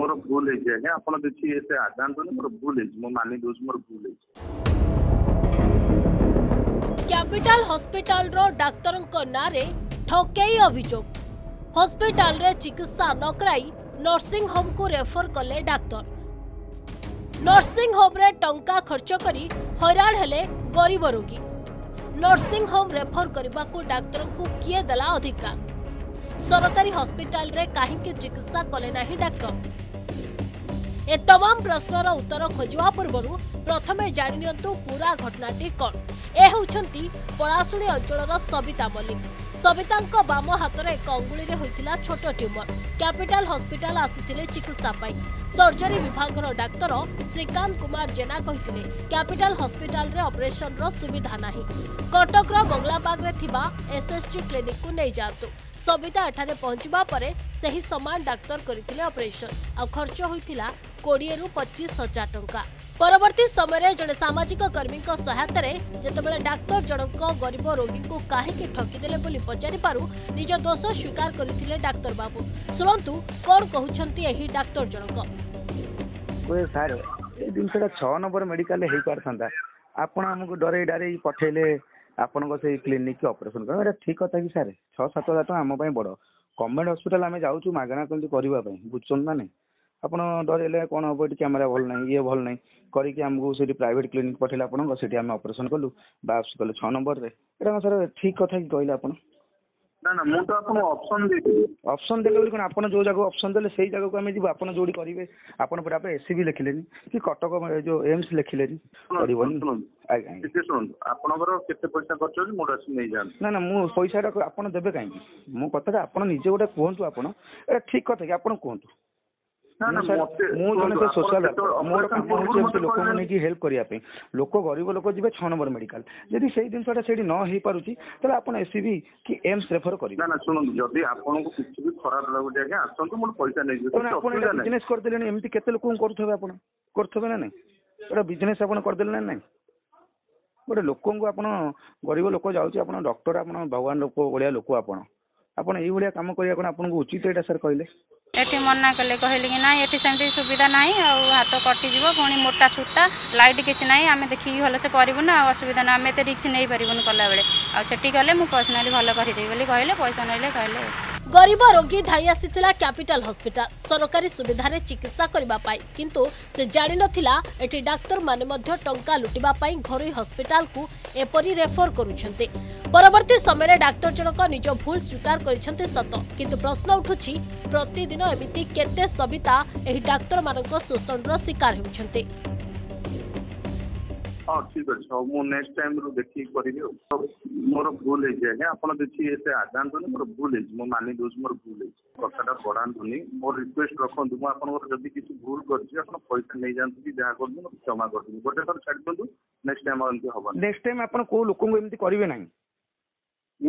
मोर भूल आपसे आजात मोर भूल मानि मोर भूल कैपिटल हॉस्पिटल रो डाक्तर नारे ठके अभोग हॉस्पिटल रे चिकित्सा नक नर्सिंग होम को रेफर कले डाक्तर नर्सिंग होम रे टंका खर्च करी हैरान हेले गरीब रोगी नर्सिंग होम रेफर करने को डाक्तर को किए दला अधिकार सरकारी हॉस्पिटल रे कहीं चिकित्सा कले डाक्तर ଏ ତମାମ ପ୍ରଶ୍ନର ଉତ୍ତର ଖୋଜିବା ପୂର୍ବରୁ ପ୍ରଥମେ ଜାଣିନିଅନ୍ତୁ ପୁରା ଘଟଣାଟି କ'ଣ ଏ ହେଉଛନ୍ତି ପଳାଶୁଣୀ ଅଞ୍ଚଳର ସବିତା ମଲ୍ଲିକ সবিতাৰ বাম হাতৰ এক আঙুলিত হৈ থিলা ছোট টিউমা। কেপিটেল হস্পিতাল আছিতলে চিকিৎসা পাই। সার্জৰি বিভাগৰ ডক্তৰ শ্রীকান্ত कुमार জেণা কহি থিলে কেপিটেল হস্পিতালৰে অপৰেশ্বনৰ সুবিধা নাই। কটকৰ বংলাবাগৰে থিবা এছ এছ টি ক্লিনিকলৈ যাওঁতো। সবিতা আঠৰে পোনচবা পৰে সঠিক সমান ডক্তৰ কৰি থিলে অপৰেশ্বন আৰু খৰচ হৈ থিলা 25000 টকা। ପରବର୍ତ୍ତୀ ସମୟରେ ଜଣେ ସାମାଜିକ କର୍ମୀଙ୍କ ସହାୟତାରେ ଯେତେବେଳେ ଡାକ୍ତର ଜଣଙ୍କ ଗରିବ ରୋଗୀଙ୍କୁ କାହିଁକି ଠକିଦେଲେ ବୋଲି ପଚାରିବାରୁ ନିଜ ଦୋଷ ସ୍ୱୀକାର କରିଥିଲେ ଡାକ୍ତର ବାବୁ ଶୁଣନ୍ତୁ କ'ଣ କହୁଛନ୍ତି ଏହି ଡାକ୍ତର ଜଣକ ସାର୍ ଏ ଜିନିଷଟା ଛଅ ନମ୍ବର ମେଡିକାଲରେ ହେଇପାରିଥାନ୍ତା ଆପଣ ଆମକୁ ଡରେଇ ଡାରେଇ ପଠେଇଲେ ଆପଣଙ୍କ ସେଇ କ୍ଲିନିକ୍ ଅପରେସନ୍ କରିବା ଏଇଟା ଠିକ୍ କଥା କି ସାର୍ ଛଅ ସାତ ହଜାର ଟଙ୍କା ଆମ ପାଇଁ ବଡ଼ ଗଭର୍ଣ୍ଣମେଣ୍ଟ ହସ୍ପିଟାଲ ଆମେ ଯାଉଛୁ ମାଗଣା କେମିତି କରିବା ପାଇଁ ବୁଝୁଛନ୍ତି ନା ନାହିଁ ଆପଣ ଡରେଇଲେ କ'ଣ ହବ ଏଠି କ୍ୟାମେରା ଭଲ ନାହିଁ ଇଏ ଭଲ ନାହିଁ କରିକି ଆମକୁ ସେଠି ପ୍ରାଇଭେଟ କ୍ଲିନିକ୍ ପଠେଇଲେ ଆପଣଙ୍କ ସେଠି ଆମେ ଅପରେସନ୍ କଲୁ ବାପ୍ସ କଲେ ଛଅ ନମ୍ବରରେ ଏଇଟା କ'ଣ ସାର୍ ଠିକ୍ କଥା କି କହିଲେ ଆପଣ ନା ନା ମୁଁ ତ ଆପଣଙ୍କୁ ଅପସନ୍ ଦେଇଥିଲି ଅପସନ ଦେଲେ ବୋଲି କ'ଣ ଆପଣ ଯେଉଁ ଜାଗାକୁ ଅପସନ୍ ଦେଲେ ସେଇ ଜାଗାକୁ ଆମେ ଯିବୁ ଆପଣ ଯୋଉଠି କରିବେ ଆପଣ ପୁରା ଏସି ବି ଲେଖିଲେନି କି କଟକ ଯୋଉ ଏମ୍ସ ଲେଖିଲେନି କରିବନି ଆଜ୍ଞା ଶୁଣନ୍ତୁ ଆପଣଙ୍କର କେତେ ପଇସା ଖର୍ଚ୍ଚ ହେଉଛି ମୋର ଆସି ନେଇଯାଆନ୍ତୁ ନା ନା ମୁଁ ପଇସାଟା ଆପଣ ଦେବେ କାହିଁକି ମୋ କଥାଟା ଆପଣ ନିଜେ ଗୋଟେ କୁହନ୍ତୁ ଆପଣ ଏଇଟା ଠିକ୍ କଥା କି ଆପଣ କୁହନ୍ତୁ ମୁଁ ଜଣେ ସେ social ମୋର କାମ ହଉଛି ଲୋକଙ୍କୁ ନେଇକି help କରିବା ପାଇଁ ଲୋକ ଗରିବ ଲୋକ ଯିବେ ଛଅ number ମେଡିକାଲ ଯଦି ସେଇ ଜିନିଷଟା ସେଇଠି ନ ହେଇପାରୁଛି ତାହେଲେ ଆପଣ SCB କି AIIMS refer କରିବେ ନା ଶୁଣନ୍ତୁ ଯଦି ଆପଣଙ୍କୁ କିଛି ବି ଖରାପ ଲାଗୁଛି ଆଜ୍ଞା ଆସନ୍ତୁ ମୋର ପଇସା ନେଇଯିବେ ଆପଣ ବିଜନେସ କରିଦେଲେଣି ଏମିତି କେତେ ଲୋକଙ୍କୁ କରୁଥିବେ ଆପଣ କରୁଥିବେ ନା ନାଇଁ ଗୋଟେ ବିଜନେସ ଆପଣ କରିଦେଲେ ନା ନାଇଁ ଗୋଟେ ଲୋକଙ୍କୁ ଆପଣ ଗରିବ ଲୋକ ଯାଉଛି ଆପଣ ଡକ୍ଟର ଆପଣ ଭଗବାନ ଲୋକ ଭଳିଆ ଲୋକ ଆପଣ ଆପଣ ଏଇଭଳିଆ କାମ କରିବା କ'ଣ ଆପଣଙ୍କୁ ଉଚିତ ଏଇଟା ସାର୍ କହିଲେ ଏଠି ମନା କଲେ କହିଲେ କି ନାଇଁ ଏଠି ସେମିତି ସୁବିଧା ନାହିଁ ଆଉ ହାତ କଟିଯିବ ପୁଣି ମୋଟା ସୂତା ଲାଇଟ୍ କିଛି ନାହିଁ ଆମେ ଦେଖିକି ଭଲସେ କରିବୁ ନା ଆଉ ଅସୁବିଧା ନା ଆମେ ଏତେ ରିକ୍ସ ନେଇପାରିବୁନି କଲାବେଳେ ଆଉ ସେଠି ଗଲେ ମୁଁ ପର୍ସନାଲି ଭଲ କରିଦେବି ବୋଲି କହିଲେ ପଇସା ନେଲେ କହିଲେ ଗରିବ ରୋଗୀ ଧାଇଁ ଆସିଥିଲା କ୍ୟାପିଟାଲ ହସ୍ପିଟାଲ ସରକାରୀ ସୁବିଧାରେ ଚିକିତ୍ସା କରିବା ପାଇଁ କିନ୍ତୁ ସେ ଜାଣିନଥିଲା ଏଠି ଡାକ୍ତରମାନେ ମଧ୍ୟ ଟଙ୍କା ଲୁଟିବା ପାଇଁ ଘରୋଇ ହସ୍ପିଟାଲକୁ ଏପରି ରେଫର କରୁଛନ୍ତି ପରବର୍ତ୍ତୀ ସମୟରେ ଡାକ୍ତର ଜଣକ ନିଜ ଭୁଲ ସ୍ୱୀକାର କରିଛନ୍ତି ସତ କିନ୍ତୁ ପ୍ରଶ୍ନ ଉଠୁଛି ପ୍ରତିଦିନ ଏମିତି କେତେ ସବିତା ଏହି ଡାକ୍ତରମାନଙ୍କ ଶୋଷଣର ଶିକାର ହେଉଛନ୍ତି ହଁ ଠିକ୍ ଅଛି ହଉ ମୁଁ ନେକ୍ସଟ ଟାଇମ୍ରୁ ଦେଖିକି କରିବି ଆଉ ମୋର ଭୁଲ ହେଇଛି ଆଜ୍ଞା ଆପଣ କିଛି ଏତେ ଆଗାନ୍ତୁନି ମୋର ଭୁଲ ହେଇଛି ମୁଁ ମାନି ଦେଉଛି ମୋର ଭୁଲ ହେଇଛି କଥାଟା ବଢ଼ାନ୍ତୁନି ମୋର ରିକ୍ୱେଷ୍ଟ ରଖନ୍ତୁ ମୁଁ ଆପଣଙ୍କର ଯଦି କିଛି ଭୁଲ କରିଛି ଆପଣ ପଇସା ନେଇଯାଆନ୍ତୁ କି ଯାହା କରନ୍ତୁ ମୋତେ କ୍ଷମା କରିଦେବି ଗୋଟେ ଥର ଛାଡ଼ି ଦିଅନ୍ତୁ ନେକ୍ସଟ ଟାଇମ୍ ଆଉ ଏମିତି ହେବନି ନେକ୍ସଟ ଟାଇମ୍ ଆପଣ କୋଉ ଲୋକଙ୍କୁ ଏମିତି କରିବେ ନାହିଁ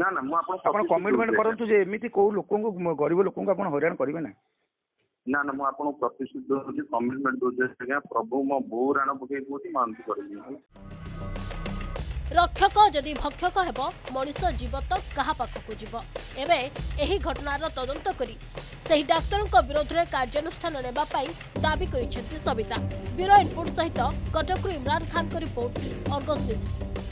ନା ନା ମୁଁ ଆପଣ କମିଟମେଣ୍ଟ କରନ୍ତୁ ଯେ ଏମିତି କୋଉ ଲୋକଙ୍କୁ ଗରିବ ଲୋକଙ୍କୁ ଆପଣ ହଇରାଣ କରିବେ ନାହିଁ ନା ନା ମୁଁ ଆପଣଙ୍କୁ ପ୍ରତିଶ୍ରୁତି ଦଉଛି କମିଟମେଣ୍ଟ ଦଉଛି ଆଜ୍ଞା ପ୍ରଭୁ ମୋ ବୋଉ ରାଣ ପକେଇ ଦଉଛି ମାନତି କରିବି ରକ୍ଷକ ଯଦି ଭକ୍ଷକ ହେବ ମଣିଷ ଜୀବ ତ କାହା ପାଖକୁ ଯିବ ଏବେ ଏହି ଘଟଣାର ତଦନ୍ତ କରି ସେହି ଡାକ୍ତରଙ୍କ ବିରୋଧରେ କାର୍ଯ୍ୟାନୁଷ୍ଠାନ ନେବା ପାଇଁ ଦାବି କରିଛନ୍ତି ସବିତା ବ୍ୟୁରୋ ଇନ୍ପୁଟ୍ ସହିତ କଟକରୁ ଇମ୍ରାନ୍ ଖାନ୍ଙ୍କ ରିପୋର୍ଟ ଅର୍ଗସ୍ ନ୍ୟୁଜ୍